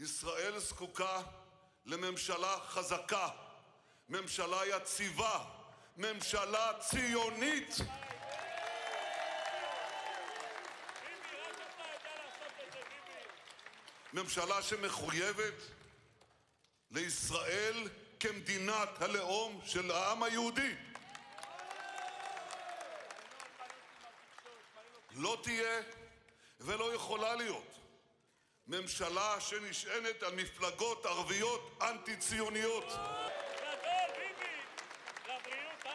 ישראל זקוקה לממשלה חזקה, ממשלה יציבה, ממשלה ציונית. ממשלה שמחויבת לישראל כמדינת הלאום של העם היהודי. לא תהיה ולא יכולה להיות ממשלה שנשענת על מפלגות ערביות אנטי-ציוניות. גדול, ביבי! לבריאות